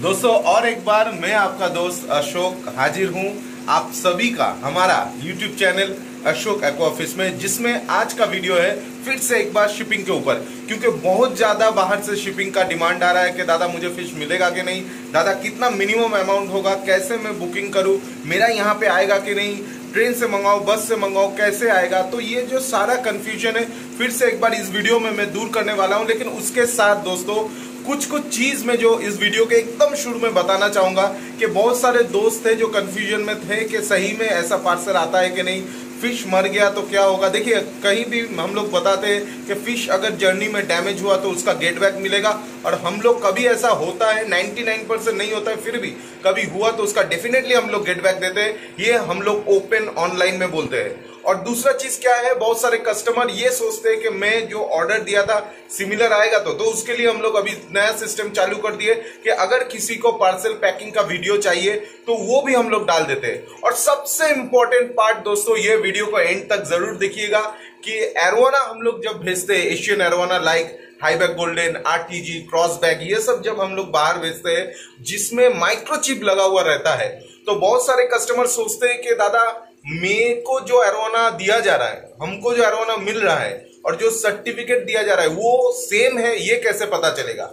दोस्तों, और एक बार मैं आपका दोस्त अशोक हाजिर हूँ। आप सभी का, हमारा YouTube channel Ashok aqua office में, जिसमें आज का वीडियो है फिर से एक बार शिपिंग के ऊपर। क्योंकि बहुत ज़्यादा बाहर से शिपिंग का डिमांड आ रहा है कि दादा, मुझे फ़िश मिलेगा कि नहीं? दादा, कितना मिनिमम अमाउंट होगा? कैसे मैं बुकिंग करूँ? मेरा यहाँ पे आएगा कि नहीं? ट्रेन से मंगाओ, बस से मंगाओ, कैसे आएगा? तो ये जो सारा कंफ्यूजन है, फिर से एक बार इस वीडियो में मैं दूर करने वाला हूँ। लेकिन उसके साथ दोस्तों कुछ कुछ चीज़ में जो इस वीडियो के एकदम शुरू में बताना चाहूँगा कि बहुत सारे दोस्त थे जो कंफ्यूजन में थे कि सही में ऐसा पार्सल आता है कि नहीं। फ़िश मर गया तो क्या होगा? देखिए, कहीं भी हम लोग बताते हैं कि फ़िश अगर जर्नी में डैमेज हुआ तो उसका गेट बैक मिलेगा। और हम लोग कभी ऐसा होता है 99 परसेंट नहीं होता है, फिर भी कभी हुआ तो उसका डेफिनेटली हम लोग गेट बैक देते हैं। ये हम लोग ओपन ऑनलाइन में बोलते हैं। और दूसरा चीज़ क्या है, बहुत सारे कस्टमर ये सोचते हैं कि मैं जो ऑर्डर दिया था सिमिलर आएगा तो तो उसके लिए हम लोग अभी नया सिस्टम चालू कर दिए कि अगर किसी को पार्सल पैकिंग का वीडियो चाहिए तो वो भी हम लोग डाल देते हैं। और सबसे इंपॉर्टेंट पार्ट दोस्तों, ये वीडियो को एंड तक ज़रूर देखिएगा कि एरोना हम लोग जब भेजते हैं Asian arowana like high back golden RTG cross back ये सब जब हम लोग बाहर भेजते हैं, जिसमें माइक्रोचिप लगा हुआ रहता है तो बहुत सारे कस्टमर सोचते हैं कि दादा मेरे को जो एरोना दिया जा रहा है, हमको जो एरोना मिल रहा है और जो सर्टिफिकेट दिया जा रहा है, वो सेम है, ये कैसे पता चलेगा?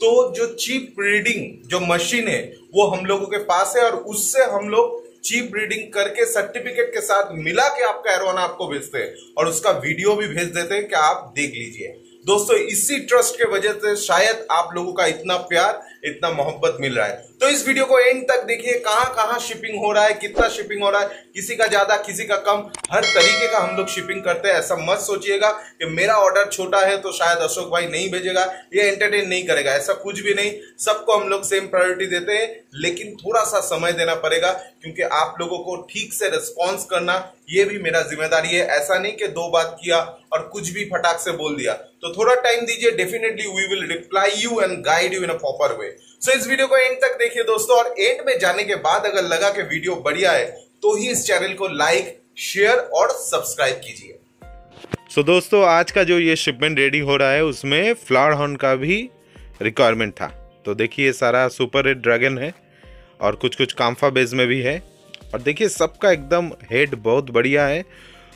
तो जो चीप रीडिंग जो मशीन है, वो हम लोगों के पास है और उससे हम लोग चीप रीडिंग करके सर्टिफिकेट के साथ मिला के आपका एरोना आपको भेजते हैं और उसका वीडियो भी भेज देते हैं कि आप देख लीजिए। दोस्तों, इसी ट्रस्ट के वजह से शायद आप लोगों का इतना प्यार इतना मोहब्बत मिल रहा है। तो इस वीडियो को एंड तक देखिए, कहाँ कहाँ शिपिंग हो रहा है, कितना शिपिंग हो रहा है, किसी का ज़्यादा, किसी का कम, हर तरीके का हम लोग शिपिंग करते हैं, ऐसा मत सोचिएगा कि मेरा ऑर्डर छोटा है तो शायद अशोक भाई नहीं भेजेगा ये एंटरटेन नहीं करेगा, ऐसा कुछ भी नहीं। सबको हम लोग सेम प्रायोरिटी देते हैं, लेकिन थोड़ा सा समय देना पड़ेगा, क्योंकि आप लोगों को ठीक से रिस्पॉन्स करना, ये भी मेरा ज़िम्मेदारी है। ऐसा नहीं कि दो बात किया और कुछ भी फटाक से बोल दिया। तो थोड़ा टाइम दीजिए definitely we will reply you and guide you in a proper way so इस वीडियो को एंड तक देखिए दोस्तों और एंड में जाने के बाद अगर लगा कि वीडियो बढ़िया है तो ही इस चैनल को लाइक शेयर और सब्सक्राइब कीजिए। सो so, दोस्तों आज का जो ये शिपमेंट रेडी हो रहा है उसमें फ्लावर हॉर्न का भी रिक्वायरमेंट था। तो देखिए सारा सुपर रेड ड्रैगन है और कुछ कुछ काम्फा बेस में भी है। और देखिए सबका एकदम हेड बहुत बढ़िया है।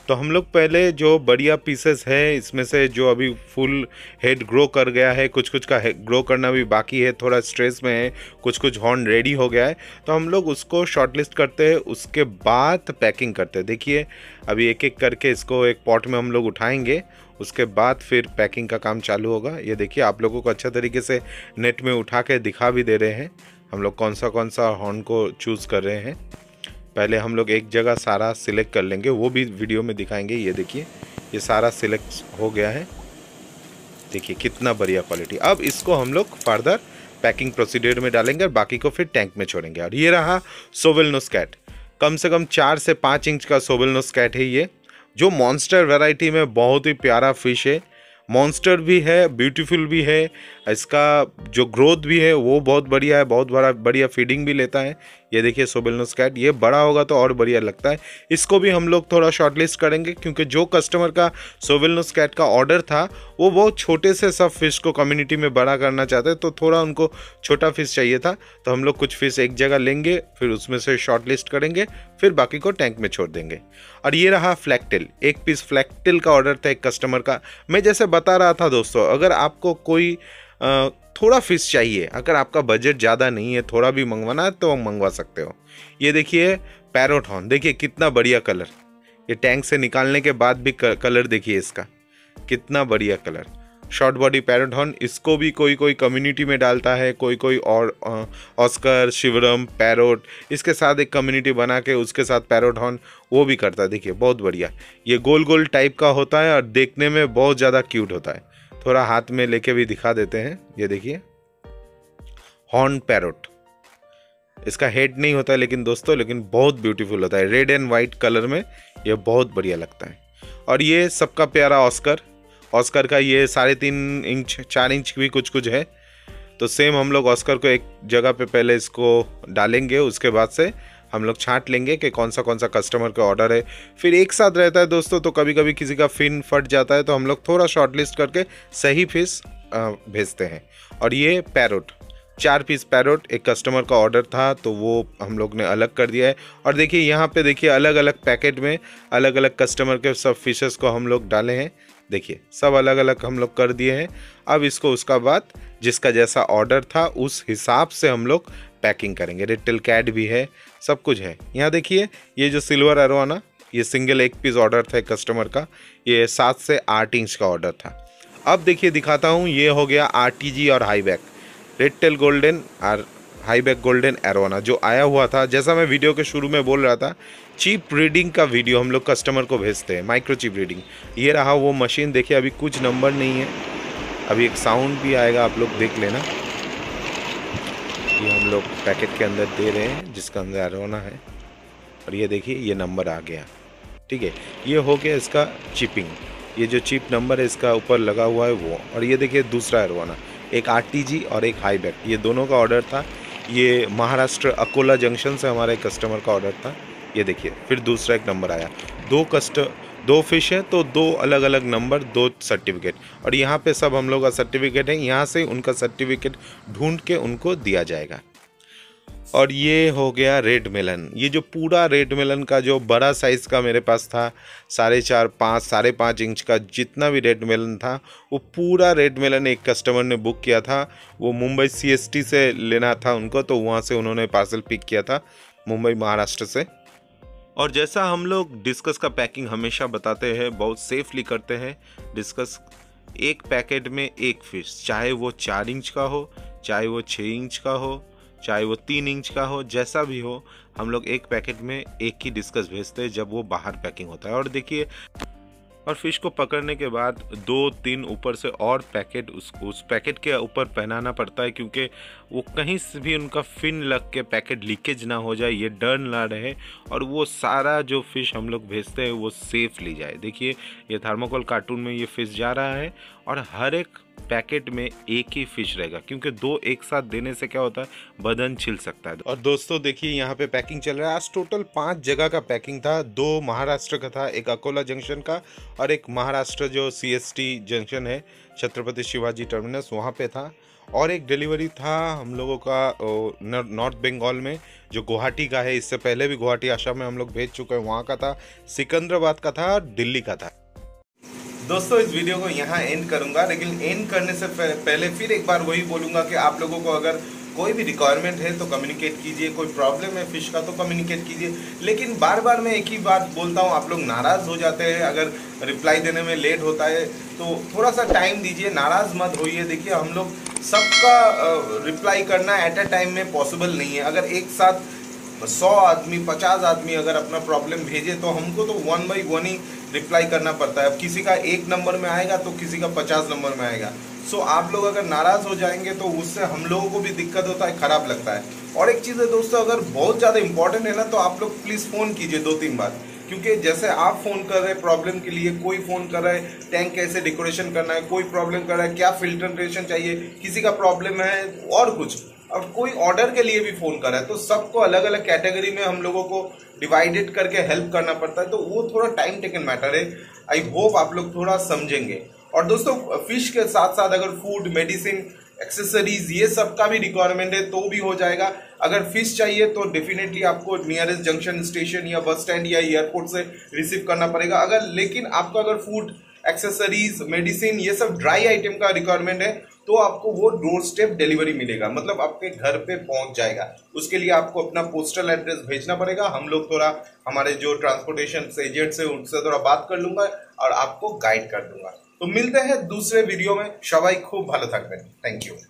तो हम लोग पहले जो बढ़िया पीसेस है, इसमें से जो अभी फुल हेड ग्रो कर गया है कुछ कुछ का ग्रो करना भी बाकी है, थोड़ा स्ट्रेस में है कुछ कुछ हॉर्न रेडी हो गया है तो हम लोग उसको शॉर्टलिस्ट करते हैं, उसके बाद पैकिंग करते हैं। देखिए, अभी एक एक करके इसको एक पॉट में हम लोग उठाएँगे, उसके बाद फिर पैकिंग का काम चालू होगा। ये देखिए, आप लोगों को अच्छा तरीके से नेट में उठा के दिखा भी दे रहे हैं, हम लोग कौन सा कौन सा हॉर्न को चूज़ कर रहे हैं। पहले हम लोग एक जगह सारा सिलेक्ट कर लेंगे, वो भी वीडियो में दिखाएँगे, ये देखिए, ये सारा सिलेक्ट हो गया है। देखिए, कितना बढ़िया क्वालिटी अब इसको हम लोग फर्दर पैकिंग प्रोसीडियर में डालेंगे और बाकी को फिर टैंक में छोड़ेंगे। और ये रहा सोवेल कैट कम से कम चार से पाँच इंच का सोवेल कैट है ये, जो मॉन्स्टर वैरायटी में बहुत ही प्यारा फ़िश है। मॉन्स्टर भी है ब्यूटीफुल भी है, इसका जो ग्रोथ भी है, वो बहुत बढ़िया है, बहुत बड़ा, बढ़िया फीडिंग भी लेता है। ये देखिए सोबेलनोस कैट ये बड़ा होगा तो और बढ़िया लगता है। इसको भी हम लोग थोड़ा शॉर्टलिस्ट करेंगे, क्योंकि जो कस्टमर का सोबेलनोस कैट का ऑर्डर था, वो बहुत छोटे से सब फ़िश को कम्युनिटी में बड़ा करना चाहते तो थोड़ा उनको छोटा फ़िश चाहिए था। तो हम लोग कुछ फ़िश एक जगह लेंगे, फिर उसमें से शॉर्ट लिस्ट करेंगे, फिर बाकी को टैंक में छोड़ देंगे। और ये रहा फ्लैक्टिल एक पीस फ्लैक्टिल का ऑर्डर था एक कस्टमर का। मैं जैसे बता रहा था दोस्तों, अगर आपको कोई थोड़ा फ़िश चाहिए। अगर आपका बजट ज़्यादा नहीं है, थोड़ा भी मंगवाना है तो मंगवा सकते हो। ये देखिए पैरोटॉन देखिए कितना बढ़िया कलर ये टैंक से निकालने के बाद भी कलर देखिए इसका। कितना बढ़िया कलर शॉर्ट बॉडी पैरोटॉन इसको भी कोई कोई कम्युनिटी में डालता है कोई कोई और ऑस्कर शिवरम पैरोट इसके साथ एक कम्युनिटी बना के उसके साथ पैरोटॉन वो भी करता है। देखिए, बहुत बढ़िया। ये गोल गोल टाइप का होता है और देखने में बहुत ज़्यादा क्यूट होता है। थोड़ा हाथ में लेके भी दिखा देते हैं। ये देखिए। Horn parrot. इसका हेड नहीं होता है लेकिन दोस्तों, लेकिन बहुत ब्यूटीफुल होता है। रेड एंड वाइट कलर में ये बहुत बढ़िया लगता है। और ये सबका प्यारा ऑस्कर ऑस्कर का ये साढ़े तीन इंच चार इंच भी कुछ कुछ है। तो सेम हम लोग ऑस्कर को एक जगह पे पहले इसको डालेंगे, उसके बाद से हम लोग छांट लेंगे कि कौन सा कौन सा कस्टमर का ऑर्डर है। फिर एक साथ रहता है दोस्तों तो कभी कभी किसी का फिन फट जाता है तो हम लोग थोड़ा शॉर्ट लिस्ट करके सही फ़िश भेजते हैं। और ये पैरोट चार पीस पैरोट एक कस्टमर का ऑर्डर था तो वो हम लोग ने अलग कर दिया है। और देखिए, यहाँ पे देखिए अलग अलग पैकेट में अलग अलग कस्टमर के सब फिशेस को हम लोग डाले हैं। देखिए, सब अलग अलग हम लोग कर दिए हैं। अब इसको उसका बाद, जिसका जैसा ऑर्डर था, उस हिसाब से हम लोग पैकिंग करेंगे। रिटेल कैट भी है, सब कुछ है। यहाँ देखिए, ये जो सिल्वर एरोना ये सिंगल एक पीस ऑर्डर था कस्टमर का, ये सात से आठ इंच का ऑर्डर था। अब देखिए, दिखाता हूँ, ये हो गया आरटीजी और high back red tail golden और हाई बैक गोल्डन एरोना जो आया हुआ था, जैसा मैं वीडियो के शुरू में बोल रहा था चीप रीडिंग का वीडियो हम लोग कस्टमर को भेजते हैं माइक्रो चीप रीडिंग ये रहा वो मशीन देखिए, अभी कुछ नंबर नहीं है। अभी एक साउंड भी आएगा, आप लोग देख लेना। लोग पैकेट के अंदर दे रहे हैं, जिसका अंदर एरोना है। और ये देखिए, ये नंबर आ गया। ठीक है, ये हो गया इसका चिपिंग ये जो चिप नंबर है, इसका ऊपर लगा हुआ है वो। और ये देखिए, दूसरा एरोना एक आर और एक हाई बैक ये दोनों का ऑर्डर था। ये महाराष्ट्र अकोला जंक्शन से हमारे कस्टमर का ऑर्डर था। ये देखिए, फिर दूसरा एक नंबर आया। दो कस्ट दो फ़िश है तो दो अलग अलग नंबर दो सर्टिफिकेट और यहाँ पे सब हम लोग का सर्टिफिकेट है। यहाँ से उनका सर्टिफिकेट ढूंढ के उनको दिया जाएगा। और ये हो गया रेड मेलन। ये जो पूरा रेड मेलन का जो बड़ा साइज़ का मेरे पास था, साढ़े चार पाँच, साढ़े पाँच इंच का जितना भी रेड मेलन था, वो पूरा रेड मेलन एक कस्टमर ने बुक किया था। वो मुंबई सीएसटी से लेना था उनको तो वहाँ से उन्होंने पार्सल पिक किया था मुंबई, महाराष्ट्र से। और जैसा हम लोग डिस्कस का पैकिंग हमेशा बताते हैं, बहुत सेफली करते हैं डिस्कस एक पैकेट में एक फ़िश चाहे वो चार इंच का हो, चाहे वो छः इंच का हो चाहे वो तीन इंच का हो, जैसा भी हो, हम लोग एक पैकेट में एक ही डिस्कस भेजते हैं जब वो बाहर पैकिंग होता है। और देखिए, और फ़िश को पकड़ने के बाद दो, तीन ऊपर से और पैकेट उस उस पैकेट के ऊपर पहनाना पड़ता है क्योंकि वो कहीं से भी उनका फिन लग के पैकेट लीकेज ना हो जाए, ये डर ना रहे और वो सारा जो फ़िश हम लोग भेजते हैं वो सेफ़ ली जाए। देखिए, ये थर्मोकोल कार्टून में ये फ़िश जा रहा है और हर एक पैकेट में एक ही फ़िश रहेगा, क्योंकि दो एक साथ देने से क्या होता है? बदन छिल सकता है। और दोस्तों, देखिए, यहाँ पे पैकिंग चल रहा है। आज टोटल पाँच जगह का पैकिंग था। दो महाराष्ट्र का था, एक अकोला जंक्शन का और एक महाराष्ट्र जो सीएसटी जंक्शन है, छत्रपति शिवाजी टर्मिनस, वहाँ पे था। और एक डिलीवरी था हम लोगों का नॉर्थ बंगाल में, जो गुवाहाटी का है। इससे पहले भी गुवाहाटी आशा में हम लोग भेज चुके हैं। वहाँ का था, सिकंदराबाद का था दिल्ली का था। दोस्तों, इस वीडियो को यहाँ एंड करूँगा, लेकिन एंड करने से पहले फिर एक बार वही बोलूँगा कि आप लोगों को अगर कोई भी रिक्वायरमेंट है तो कम्युनिकेट कीजिए, कोई प्रॉब्लम है फ़िश का तो कम्युनिकेट कीजिए। लेकिन बार बार मैं एक ही बात बोलता हूँ, आप लोग नाराज़ हो जाते हैं, अगर रिप्लाई देने में लेट होता है तो थोड़ा सा टाइम दीजिए, नाराज़ मत होइए। देखिए, हम लोग सबका रिप्लाई करना एट अ टाइम में पॉसिबल नहीं है। अगर एक साथ सौ आदमी पचास आदमी अगर अपना प्रॉब्लम भेजे तो हमको तो वन बाई वन ही रिप्लाई करना पड़ता है। अब किसी का एक नंबर में आएगा तो किसी का पचास नंबर में आएगा। सो so, आप लोग अगर नाराज़ हो जाएँगे तो उससे हम लोगों को भी दिक्कत होता है खराब लगता है। और एक चीज़ है दोस्तों अगर बहुत ज़्यादा इंपॉर्टेंट है ना तो आप लोग प्लीज़ फ़ोन कीजिए दो तीन बार। क्योंकि जैसे आप फ़ोन कर रहे प्रॉब्लम के लिए कोई फ़ोन कर रहा है टैंक कैसे डेकोरेशन करना है कोई प्रॉब्लम कर रहा है क्या फिल्ट्रेशन चाहिए किसी का प्रॉब्लम है और कुछ। और कोई ऑर्डर के लिए भी फ़ोन कर है तो सबको अलग अलग कैटेगरी में हम लोगों को डिवाइडेड करके हेल्प करना पड़ता है तो वो थोड़ा टाइम टेकन मैटर है। आई होप आप लोग थोड़ा समझेंगे। और दोस्तों फ़िश के साथ साथ अगर फ़ूड मेडिसिन एक्सेसरीज ये सब का भी रिक्वायरमेंट है तो भी हो जाएगा। अगर फ़िश चाहिए तो डेफिनेटली आपको नियरेस्ट जंक्शन स्टेशन या बस स्टैंड या एयरपोर्ट से रिसीव करना पड़ेगा। अगर, लेकिन आपको अगर फ़ूड एक्सेसरीज मेडिसिन ये सब ड्राई आइटम का रिक्वायरमेंट है तो आपको वो डोर स्टेप डिलीवरी मिलेगा मतलब आपके घर पे पहुंच जाएगा उसके लिए आपको अपना पोस्टल एड्रेस भेजना पड़ेगा हम लोग थोड़ा हमारे जो ट्रांसपोर्टेशन एजेंट से उनसे थोड़ा बात कर लूंगा और आपको गाइड कर दूंगा तो मिलते हैं दूसरे वीडियो में सबाई खूब ভালো থাকবেন थैंक यू